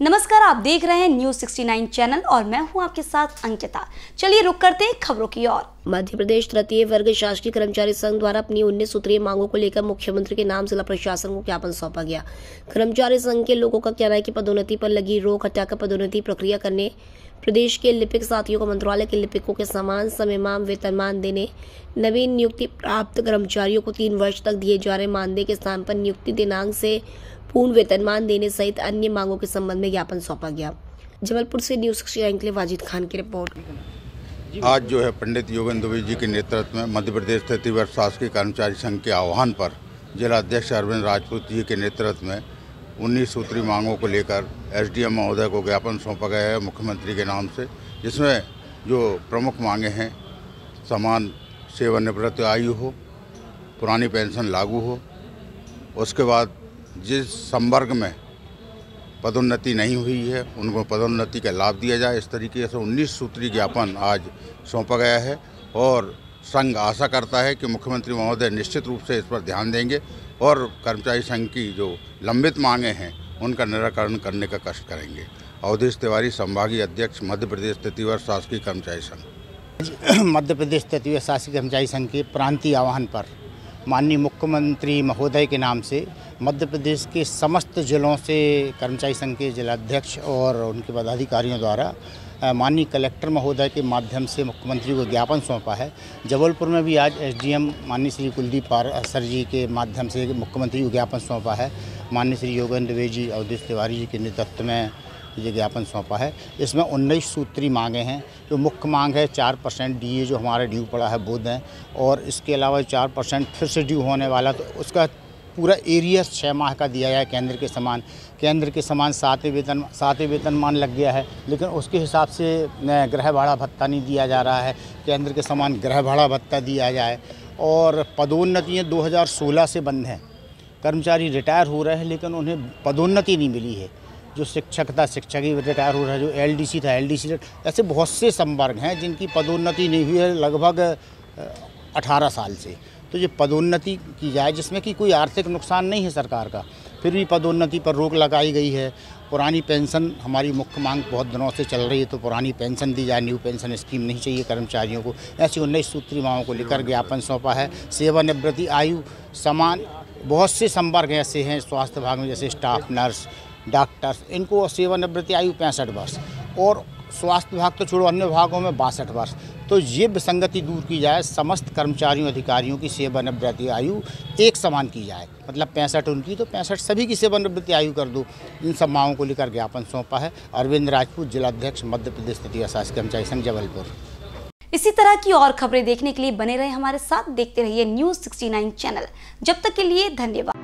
नमस्कार, आप देख रहे हैं न्यूज़ 69 चैनल और मैं हूँ आपके साथ अंकिता। चलिए रुक करते हैं खबरों की ओर। मध्य प्रदेश तृतीय वर्ग शासकीय कर्मचारी संघ द्वारा अपनी उन्नीस सूत्रीय मांगों को लेकर मुख्यमंत्री के नाम जिला प्रशासन को ज्ञापन सौंपा गया। कर्मचारी संघ के लोगों का कहना है की पदोन्नति पर लगी रोक हटाकर पदोन्नति प्रक्रिया करने प्रदेश के लिपिक साथियों को, मंत्रालय के लिपिकों के समान समयमान वेतनमान देने, नवीन नियुक्ति प्राप्त कर्मचारियों को तीन वर्ष तक दिए जा रहे मानदेय के स्थान पर नियुक्ति दिनांक से पूर्ण वेतनमान देने सहित अन्य मांगों के संबंध में ज्ञापन सौंपा गया। जबलपुर से न्यूज़ के लिए वाजिद खान की रिपोर्ट। आज जो है पंडित योगेंद्र दुबे जी के नेतृत्व में मध्य प्रदेश तृतीय वर्ष शासकीय कर्मचारी संघ के आह्वान पर जिला अध्यक्ष अरविंद राजपूत जी के नेतृत्व में उन्नीस सूत्री मांगों को लेकर एसडीएम महोदय को ज्ञापन सौंपा गया है मुख्यमंत्री के नाम से, जिसमें जो प्रमुख मांगे हैं, समान सेवानिवृत्त आयु हो, पुरानी पेंशन लागू हो, उसके बाद जिस संवर्ग में पदोन्नति नहीं हुई है, उनको पदोन्नति का लाभ दिया जाए, इस तरीके से 19 सूत्री ज्ञापन आज सौंपा गया है और संघ आशा करता है कि मुख्यमंत्री महोदय निश्चित रूप से इस पर ध्यान देंगे और कर्मचारी संघ की जो लंबित मांगे हैं, उनका निराकरण करने का कष्ट करेंगे। अवधेश तिवारी, संभागीय अध्यक्ष, मध्य प्रदेश तृतीय शासकीय कर्मचारी संघ। मध्य प्रदेश तृतीय शासकीय कर्मचारी संघ के प्रांतीय आह्वान पर माननीय मुख्यमंत्री महोदय के नाम से मध्य प्रदेश के समस्त जिलों से कर्मचारी संघ के जिलाध्यक्ष और उनके पदाधिकारियों द्वारा माननीय कलेक्टर महोदय के माध्यम से मुख्यमंत्री को ज्ञापन सौंपा है। जबलपुर में भी आज एसडीएम माननीय श्री कुलदीप सर जी के माध्यम से मुख्यमंत्री को ज्ञापन सौंपा है। माननीय श्री योगेंद्र वे जी और अवधेश तिवारी जी के नेतृत्व में ये ज्ञापन सौंपा है। इसमें उन्नीस सूत्री मांगे हैं। जो मुख्य मांग है, चार परसेंट डी जो हमारा ड्यू पड़ा है, वो दें। और इसके अलावा चार परसेंट फिर से ड्यू होने वाला तो उसका पूरा एरिया छः माह का दिया जाए केंद्र के समान। केंद्र के समान सातवें वेतन सातवें वेतनमान लग गया है, लेकिन उसके हिसाब से गृह भाड़ा भत्ता नहीं दिया जा रहा है। केंद्र के समान गृह भाड़ा भत्ता दिया जाए और पदोन्नतियाँ 2016 से बंद हैं। कर्मचारी रिटायर हो रहे हैं, लेकिन उन्हें पदोन्नति नहीं मिली है। जो शिक्षक था शिक्षक ही रिटायर हो रहा है, जो एलडीसी था, एलडीसी ऐसे बहुत से संवर्ग हैं जिनकी पदोन्नति नहीं हुई है लगभग अठारह साल से। तो ये पदोन्नति की जाए, जिसमें कि कोई आर्थिक नुकसान नहीं है सरकार का, फिर भी पदोन्नति पर रोक लगाई गई है। पुरानी पेंशन, हमारी मुख्य मांग बहुत दिनों से चल रही है तो पुरानी पेंशन दी जाए, न्यू पेंशन स्कीम नहीं चाहिए कर्मचारियों को। ऐसी उन्नीस सूत्री मांगों को लेकर ज्ञापन सौंपा है। सेवानिवृत्ति, आयु, समान, बहुत से संवर्ग ऐसे हैं स्वास्थ्य विभाग में, जैसे स्टाफ, नर्स, डॉक्टर्स, इनको सेवानिवृत्ति आयु पैंसठ वर्ष। और स्वास्थ्य विभाग तो छोड़ो, अन्य विभागों में बासठ वर्ष। तो ये विसंगति दूर की जाए, समस्त कर्मचारियों, अधिकारियों की सेवानिवृत्ति आयु एक समान की जाए। मतलब पैंसठ उनकी तो पैंसठ सभी की सेवानिवृत्ति आयु कर दो। इन सब मांगों को लेकर ज्ञापन सौंपा है। अरविंद राजपूत, जिलाध्यक्ष, मध्य प्रदेश तृतीय शासकीय कर्मचारी संघ, जबलपुर। इसी तरह की और खबरें देखने के लिए बने रहे हमारे साथ। देखते रहिए न्यूज़ 69 चैनल जब तक के लिए धन्यवाद।